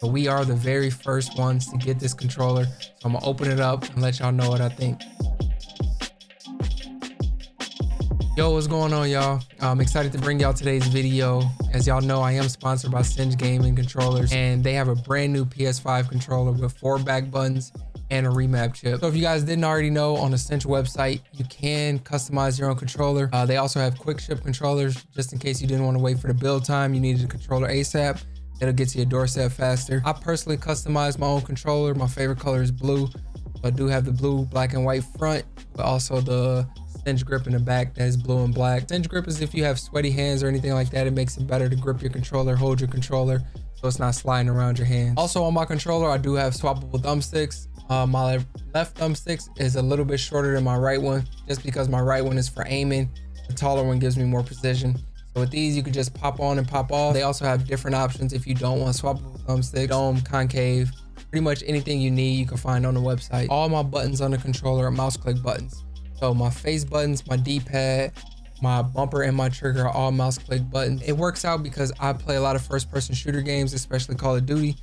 But we are the very first ones to get this controller. So I'm gonna open it up and let y'all know what I think. Yo, what's going on, y'all? I'm excited to bring y'all today's video. As y'all know, I am sponsored by Cinch Gaming Controllers, and they have a brand new PS5 controller with four back buttons and a remap chip. So if you guys didn't already know, on the Cinch website, you can customize your own controller. Uh, they also have quick ship controllers, just in case you didn't want to wait for the build time, you needed a controller ASAP. It'll get to your doorstep faster. I personally customize my own controller. My favorite color is blue. I do have the blue, black, and white front, but also the cinch grip in the back that is blue and black. Cinch grip is if you have sweaty hands or anything like that, it makes it better to grip your controller, hold your controller, so it's not sliding around your hands. Also on my controller, I do have swappable thumbsticks. Uh, my left thumbsticks is a little bit shorter than my right one, just because my right one is for aiming. The taller one gives me more precision. So with these, you can just pop on and pop off. They also have different options if you don't want swappable thumbstick, dome, concave, pretty much anything you need you can find on the website. All my buttons on the controller are mouse click buttons. So my face buttons, my D-pad, my bumper and my trigger are all mouse click buttons. It works out because I play a lot of first person shooter games, especially Call of Duty.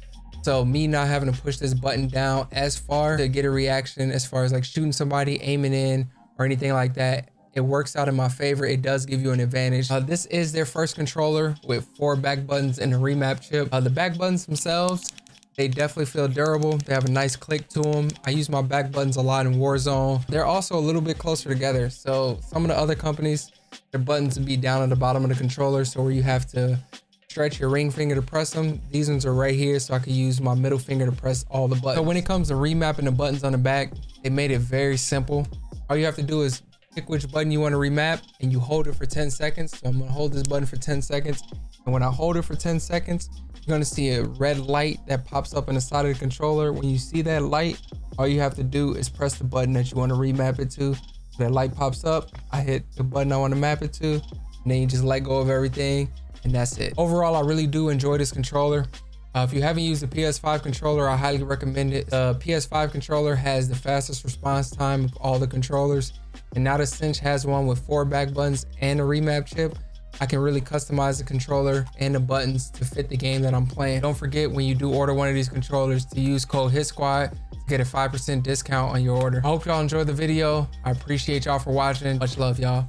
So me not having to push this button down as far to get a reaction as far as like shooting somebody, aiming in or anything like that, it works out in my favor. It does give you an advantage. Uh, this is their first controller with four back buttons and a remap chip. Uh, the back buttons themselves, they definitely feel durable. They have a nice click to them. I use my back buttons a lot in Warzone. They're also a little bit closer together. So some of the other companies, their buttons would be down at the bottom of the controller. So where you have to stretch your ring finger to press them. These ones are right here. So I can use my middle finger to press all the buttons. So when it comes to remapping the buttons on the back, they made it very simple. All you have to do is pick which button you want to remap and you hold it for 10 seconds. So I'm to hold this button for 10 seconds. And when I hold it for 10 seconds, you're gonna see a red light that pops up in the side of the controller. When you see that light, all you have to do is press the button that you want to remap it to. That light pops up, I hit the button I want to map it to, and then you just let go of everything, and that's it. Overall, I really do enjoy this controller. Uh, if you haven't used the PS5 controller, I highly recommend it. The PS5 controller has the fastest response time of all the controllers. And now the Cinch has one with four back buttons and a remap chip. I can really customize the controller and the buttons to fit the game that I'm playing. Don't forget when you do order one of these controllers to use code HIT SQUAD to get a 5% discount on your order. I hope y'all enjoyed the video. I appreciate y'all for watching. Much love, y'all.